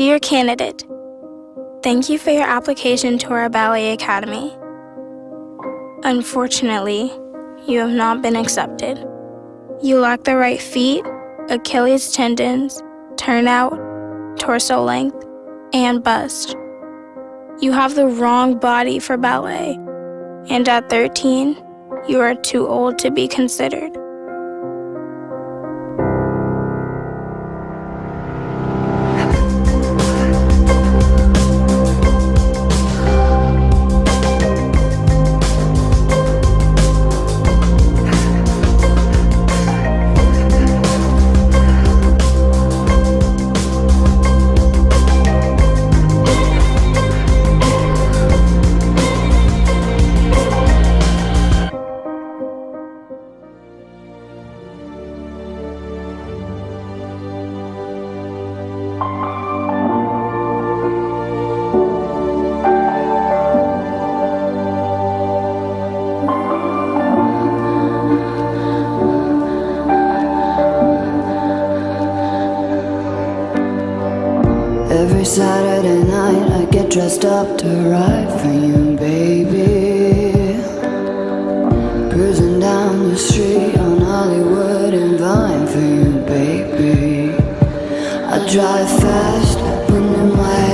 Dear candidate, thank you for your application to our ballet academy. Unfortunately, you have not been accepted. You lack the right feet, Achilles tendons, turnout, torso length, and bust. You have the wrong body for ballet, and at 13, you are too old to be considered. Every Saturday night I get dressed up to ride for you, baby. Cruising down the street on Hollywood and Vine for you, baby. I drive fast, wind in my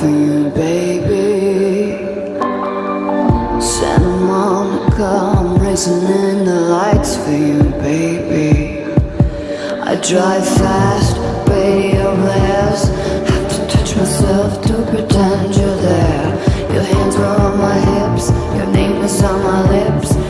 for you, baby. Monica, I'm racing in the lights for you, baby. I drive fast, radio blares Have to touch myself to pretend you're there. Your hands were on my hips, your name was on my lips